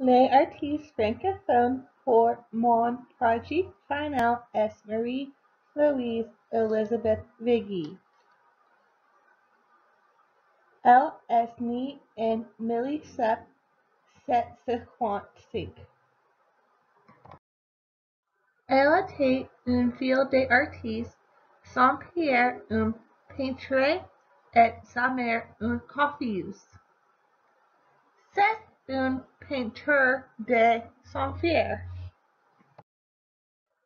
Les artistes francophones pour mon projet final est Marie-Louise Elizabeth Vigée. Elle est née en mille sept cent cinquante-cinq. Elle était une fille d'artiste, son père un peintre et sa mère une um coiffeuse. C'est un peintre de son père.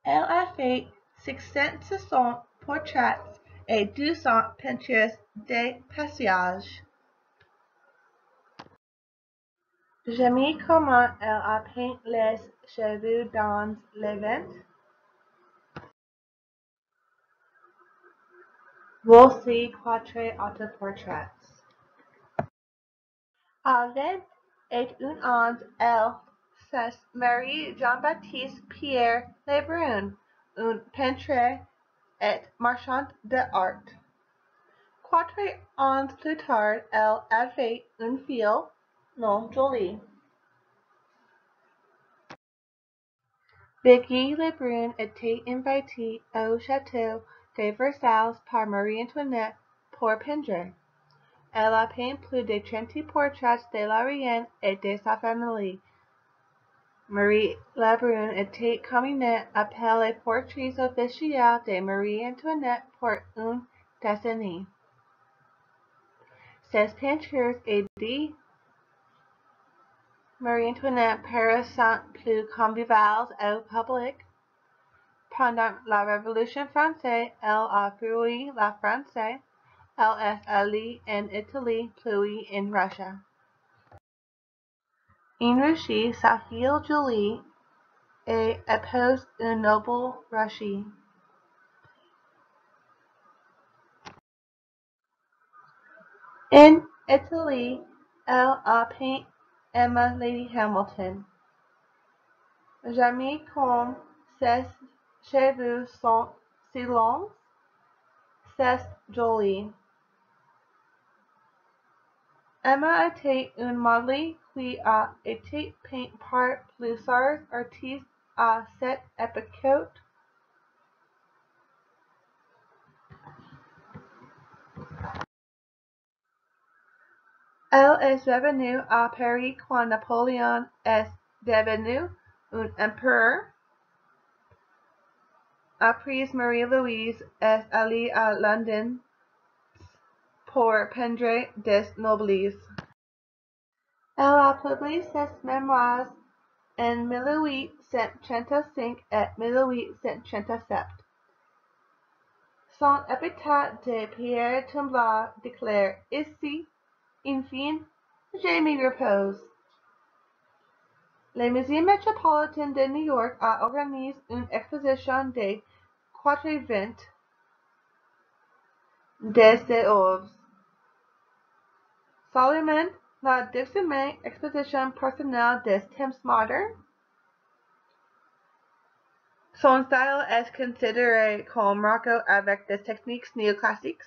Elle a fait six cent soixante portraits et deux cents peintures de paysage. J'aime comment elle a peint les cheveux dans le vent. Voici quatre autoportraits. Vingt et un ans, elle s'est mariée Jean-Baptiste Pierre Lebrun, un peintre et marchand d'art. Quatre ans plus tard, elle avait une fille, non Jolie. Vigée Lebrun était invitée au château de Versailles par Marie-Antoinette pour peindre. Elle a peint plus de trente portraits de la reine et de sa famille. Marie Lebrun était communément appelée portraits officielle de Marie-Antoinette pour une décennie. Ses peintures et de Marie-Antoinette paraissent plus conviviales au public. Pendant la Révolution française, elle a fui la France. Elle est allée en Italie puis en Russie. En Russie, sa fille Julie est épouse un noble russe. In Italy, elle a peint Emma Lady Hamilton. J'aime comme ses cheveux sont si longs. C'est joli. Emma était une modèle qui a été peinte par plusieurs artistes à cette époque. Elle est revenue à Paris quand Napoléon est devenu un empereur. Après Marie-Louise est allée à London pour pendre des nobles. Elle a publié ses mémoires en 1835 et 1837. Son épitaphe de Pierre Tremblay déclare Ici, enfin, je me repose. Le Musée métropolitain de New York a organisé une exposition de quatre-vingts de ses œuvres. Seulement la deuxième exposition personnelle des temps modernes. Son style est considéré comme marqué avec des techniques néoclassiques.